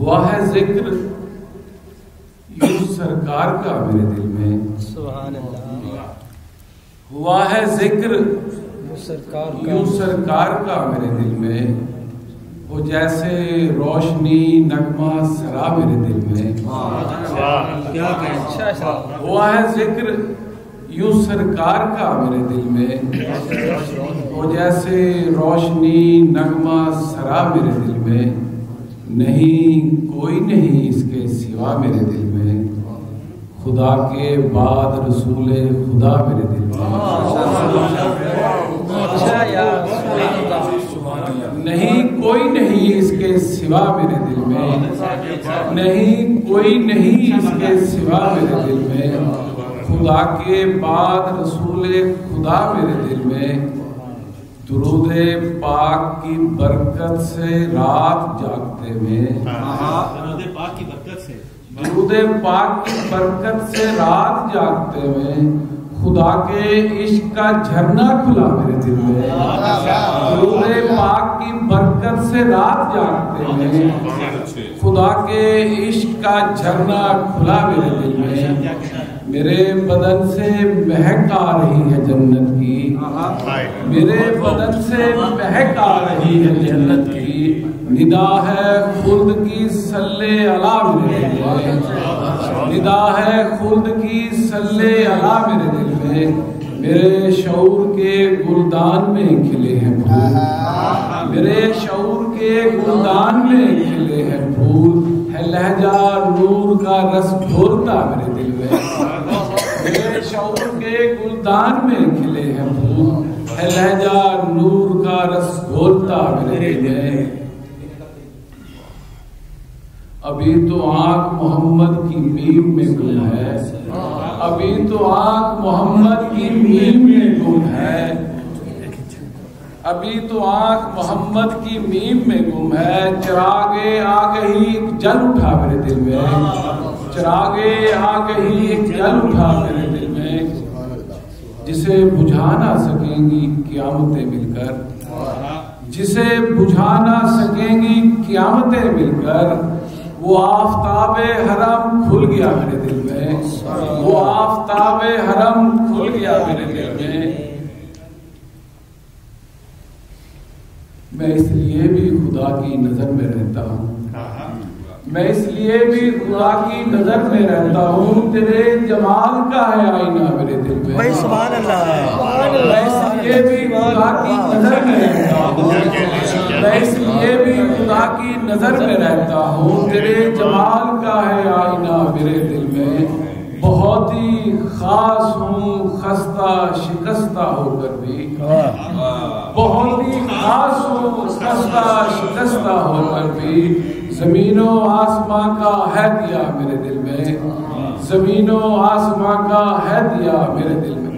हुआ है ज़िक्र। यूँ सरकार का मेरे दिल में। हुआ है ज़िक्र। सरकार यूँ सरकार का मेरे दिल में। वो जैसे रोशनी नगमा सरा मेरे दिल में। क्या हुआ है ज़िक्र। यूँ सरकार का मेरे दिल में। वो जैसे रोशनी नगमा सरा मेरे दिल में। नहीं, कोई नहीं इसके सिवा मेरे दिल में। खुदा के बाद रसूल खुदा मेरे दिल में। नहीं, कोई नहीं इसके सिवा मेरे दिल में। नहीं, कोई नहीं इसके सिवा मेरे दिल में। खुदा के बाद रसूल खुदा मेरे दिल में। दुरूद पाक की बरकत से रात जागते में दरूद पाक की बरकत से। दुरूद पाक की बरकत से रात जागते में खुदा के इश्क का झरना खुला मेरे दिल में। दुरूद पाक की बरकत से रात जागते हैं। खुदा के इश्क का झरना खुला मेरे दिल में मेरे बदन से महक आ रही है जन्नत की। मेरे बदन से महक आ रही है जन्नत की। निदा है खुल्द की सल्ले अला मेरे दिल में निदा है खुल्द की सल्ले अला मेरे दिल में मेरे शऊर के गुलदान में खिले हैं फूल मेरे शऊर के गुलदान में खिले हैं फूल है, लहजा नूर का रस घोरता मेरे दिल में। मेरे शऊर के गुलदान में खिले हैं फूल है, लहजा नूर का रस घोरता मेरे दिल में। अभी तो आँख मोहम्मद की मीम में गुल है, अभी तो आँख मोहम्मद की मीम में गुम है अभी तो आँख मोहम्मद की मीम में गुम है। चरागे आ गई एक जल उठा मेरे दिल में। चरागे आ गई एक जल उठा मेरे दिल में। जिसे बुझा ना सकेंगी क्यामतें मिलकर। जिसे बुझा ना सकेंगी क्यामतें मिलकर। वो आफ्ताब हरम खुल गया मेरे दिल में। वो आफ्ताब हरम खुल गया मेरे दिल में। मैं इसलिए भी खुदा की नज़र में रहता हूँ। मैं इसलिए भी खुदा की नज़र में रहता हूँ तेरे जमाल का है आईना मेरे दिल में। भाई सुभान अल्लाह मैं इसलिए भी खुदा की नज़र में रहता हूँ। मैं इसलिए भी खुदा की नज़र में रहता हूँ तेरे जमाल का है आईना मेरे दिल में। बहुत ही खास हूँ खस्ता शिकस्ता होकर भी। बहुत ही खास हूँ खस्ता शिकस्ता होकर भी। जमीनों आसमां का है दिया मेरे दिल में। जमीनों आसमां का है दिया मेरे दिल में।